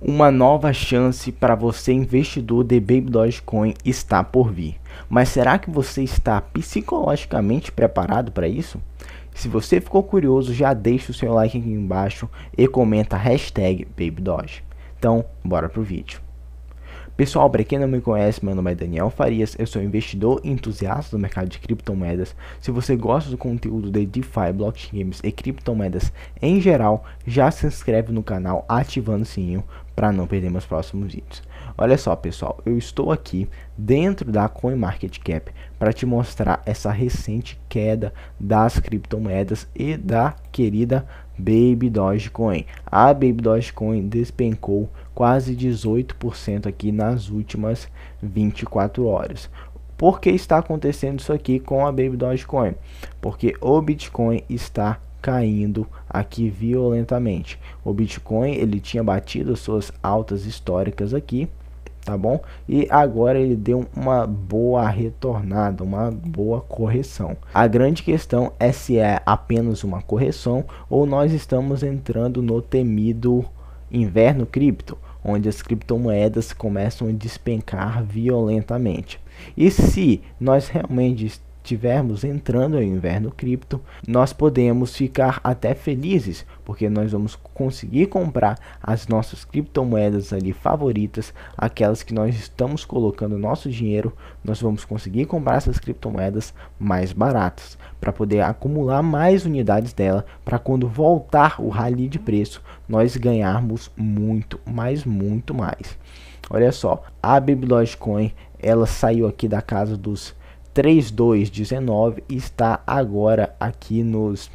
Uma nova chance para você investidor de Baby Dogecoin está por vir. Mas será que você está psicologicamente preparado para isso? Se você ficou curioso, já deixa o seu like aqui embaixo e comenta hashtag BabyDoge. Então, bora pro vídeo. Pessoal, para quem não me conhece, meu nome é Daniel Farias, eu sou investidor e entusiasta do mercado de criptomoedas. Se você gosta do conteúdo de DeFi, blockchain games e criptomoedas em geral, já se inscreve no canal ativando o sininho para não perder meus próximos vídeos. Olha só, pessoal, eu estou aqui dentro da CoinMarketCap para te mostrar essa recente queda das criptomoedas e da querida Baby Dogecoin. A Baby Dogecoin despencou quase 18% aqui nas últimas 24 horas. Por que está acontecendo isso aqui com a Baby Dogecoin? Porque o Bitcoin está caindo aqui violentamente. O Bitcoin ele tinha batido suas altas históricas aqui, tá bom? E agora ele deu uma boa retornada, uma boa correção. A grande questão é se é apenas uma correção ou nós estamos entrando no temido inverno cripto onde as criptomoedas começam a despencar violentamente. E se nós realmente estivermos entrando no inverno cripto, nós podemos ficar até felizes, porque nós vamos conseguir comprar as nossas criptomoedas ali favoritas, aquelas que nós estamos colocando nosso dinheiro, nós vamos conseguir comprar essas criptomoedas mais baratas, para poder acumular mais unidades dela, para quando voltar o rally de preço, nós ganharmos muito, mas muito mais. Olha só, a Babylogic Coin, ela saiu aqui da casa dos 3219 e está agora aqui nos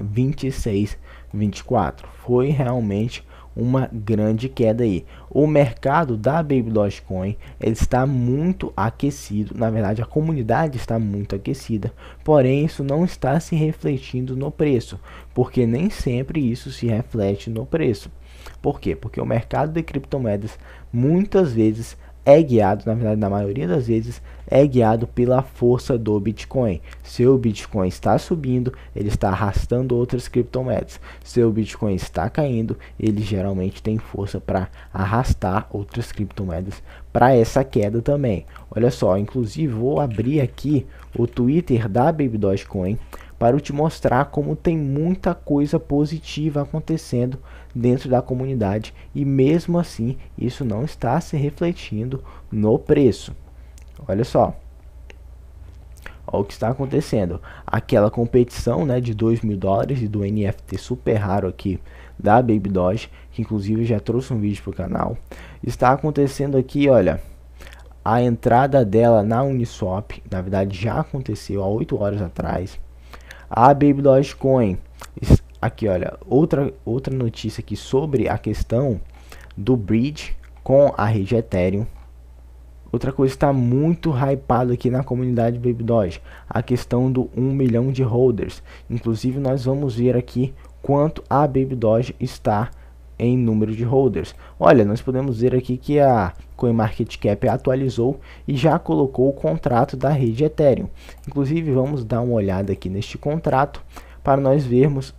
2624. Foi realmente uma grande queda aí. O mercado da Baby Dogecoin ele está muito aquecido, na verdade a comunidade está muito aquecida, porém isso não está se refletindo no preço, porque nem sempre isso se reflete no preço. Por quê? Porque o mercado de criptomoedas muitas vezes é guiado, na verdade, na maioria das vezes, é guiado pela força do Bitcoin. Se o Bitcoin está subindo, ele está arrastando outras criptomoedas. Se o Bitcoin está caindo, ele geralmente tem força para arrastar outras criptomoedas para essa queda também. Olha só, inclusive vou abrir aqui o Twitter da Baby Dogecoin para te mostrar como tem muita coisa positiva acontecendo dentro da comunidade e mesmo assim isso não está se refletindo no preço. Olha só. Olha o que está acontecendo. Aquela competição né, de 2 mil dólares e do NFT super raro aqui da Baby Doge, que inclusive já trouxe um vídeo para o canal. Está acontecendo aqui, olha, a entrada dela na Uniswap, na verdade já aconteceu há 8 horas atrás. A Baby Dogecoin Aqui, olha, outra, outra notícia aqui sobre a questão do bridge com a rede Ethereum. Outra coisa está muito hypado aqui na comunidade Baby Doge, a questão do 1 milhão de holders. Inclusive nós vamos ver aqui quanto a Baby Doge está em número de holders. Olha, nós podemos ver aqui que a CoinMarketCap atualizou e já colocou o contrato da rede Ethereum. Inclusive vamos dar uma olhada aqui neste contrato para nós vermos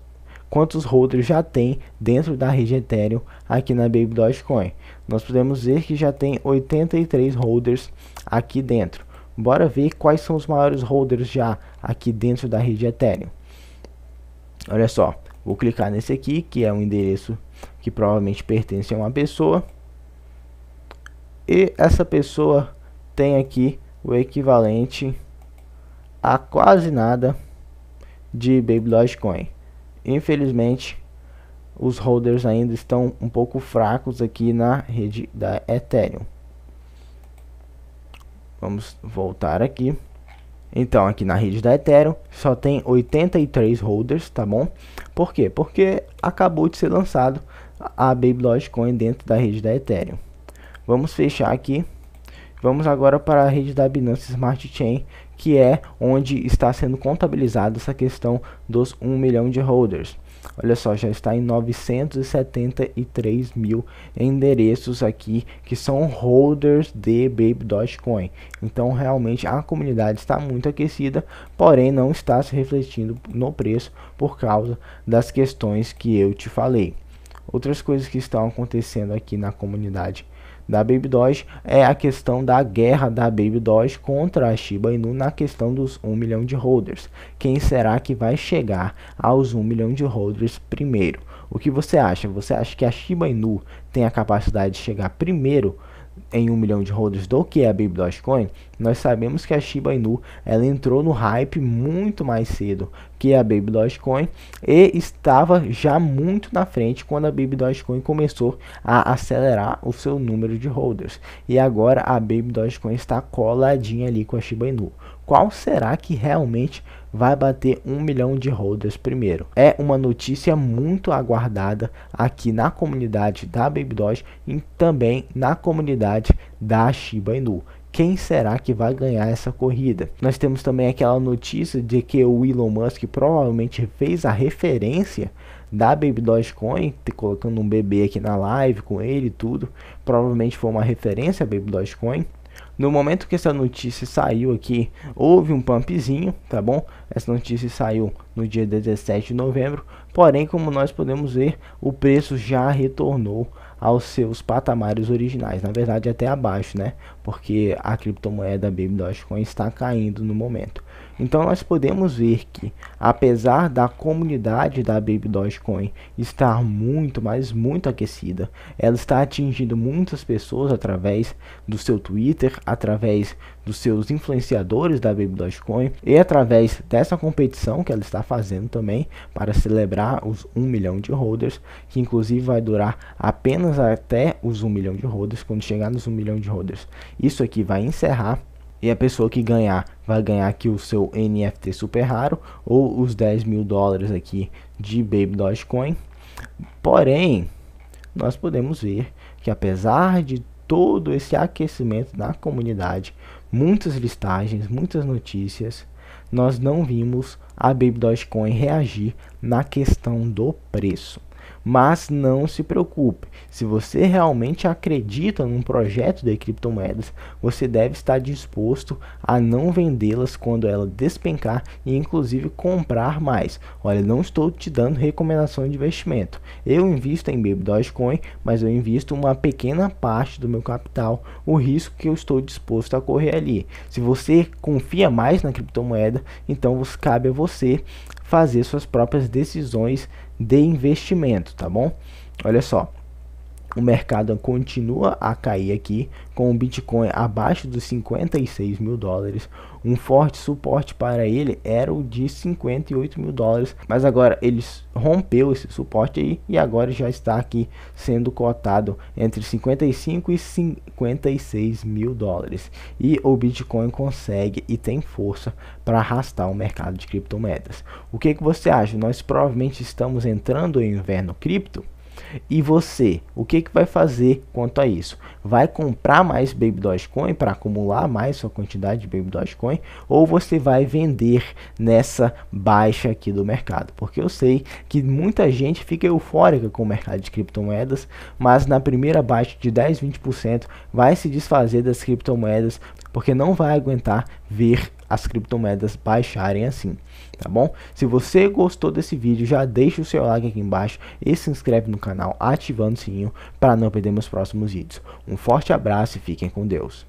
quantos holders já tem dentro da rede Ethereum aqui na Baby Dogecoin. Nós podemos ver que já tem 83 holders aqui dentro. Bora ver quais são os maiores holders já aqui dentro da rede Ethereum. Olha só, vou clicar nesse aqui, que é um endereço que provavelmente pertence a uma pessoa. E essa pessoa tem aqui o equivalente a quase nada de Baby Dogecoin. Infelizmente, os holders ainda estão um pouco fracos aqui na rede da Ethereum. Vamos voltar aqui. Então, aqui na rede da Ethereum só tem 83 holders, tá bom? Por quê? Porque acabou de ser lançado a Baby Dogecoin dentro da rede da Ethereum. Vamos fechar aqui. Vamos agora para a rede da Binance Smart Chain, que é onde está sendo contabilizada essa questão dos 1 milhão de holders. Olha só, já está em 973 mil endereços aqui que são holders de Baby Dogecoin. Então, realmente a comunidade está muito aquecida, porém não está se refletindo no preço por causa das questões que eu te falei. outras coisas que estão acontecendo aqui na comunidade da Baby Doge é a questão da guerra da Baby Doge contra a Shiba Inu na questão dos 1 milhão de holders. Quem será que vai chegar aos 1 milhão de holders primeiro? O que você acha? Você acha que a Shiba Inu tem a capacidade de chegar primeiro em um milhão de holders do que a Baby Dogecoin, nós sabemos que a Shiba Inu ela entrou no hype muito mais cedo que a Baby Dogecoin e estava já muito na frente quando a Baby Dogecoin começou a acelerar o seu número de holders. E agora a Baby Dogecoin está coladinha ali com a Shiba Inu. Qual será que realmente vai bater um milhão de holders primeiro? É uma notícia muito aguardada aqui na comunidade da Baby Doge e também na comunidade da Shiba Inu quem será que vai ganhar essa corrida? Nós temos também aquela notícia de que o Elon Musk provavelmente fez a referência da Baby Dogecoin, colocando um bebê aqui na live com ele e tudo. Provavelmente foi uma referência a Baby Dogecoin. No momento que essa notícia saiu aqui, houve um pumpzinho, tá bom? Essa notícia saiu no dia 17 de novembro, porém, como nós podemos ver, o preço já retornou aos seus patamares originais, na verdade até abaixo, né? Porque a criptomoeda Baby está caindo no momento. Então nós podemos ver que, apesar da comunidade da Baby Dogecoin estar muito, mas muito aquecida, ela está atingindo muitas pessoas através do seu Twitter, através dos seus influenciadores da Baby Dogecoin e através dessa competição que ela está fazendo também para celebrar os 1 milhão de holders, que inclusive vai durar apenas até os 1 milhão de holders, quando chegar nos 1 milhão de holders. Isso aqui vai encerrar e a pessoa que ganhar vai ganhar aqui o seu NFT super raro ou os 10 mil dólares aqui de Baby Dogecoin. Porém, nós podemos ver que apesar de todo esse aquecimento na comunidade, muitas listagens, muitas notícias, nós não vimos a Baby Dogecoin reagir na questão do preço. Mas não se preocupe, se você realmente acredita num projeto de criptomoedas, você deve estar disposto a não vendê-las quando ela despencar e inclusive comprar mais. Olha, não estou te dando recomendação de investimento. Eu invisto em Baby Dogecoin, mas eu invisto uma pequena parte do meu capital, o risco que eu estou disposto a correr ali. Se você confia mais na criptomoeda, então cabe a você fazer suas próprias decisões de investimento, tá bom? Olha só, o mercado continua a cair aqui, com o Bitcoin abaixo dos 56 mil dólares. Um forte suporte para ele era o de 58 mil dólares, mas agora ele rompeu esse suporte aí e agora já está aqui sendo cotado entre 55 e 56 mil dólares. E o Bitcoin consegue e tem força para arrastar o mercado de criptomoedas. O que, que você acha? Nós provavelmente estamos entrando em inverno cripto? E você, o que, que vai fazer quanto a isso? Vai comprar mais Baby Dogecoin para acumular mais sua quantidade de Baby Dogecoin? Ou você vai vender nessa baixa aqui do mercado? Porque eu sei que muita gente fica eufórica com o mercado de criptomoedas, mas na primeira baixa de 10, 20% vai se desfazer das criptomoedas porque não vai aguentar ver as criptomoedas baixarem assim, tá bom? Se você gostou desse vídeo, já deixa o seu like aqui embaixo e se inscreve no canal ativando o sininho para não perder meus próximos vídeos. Um forte abraço e fiquem com Deus.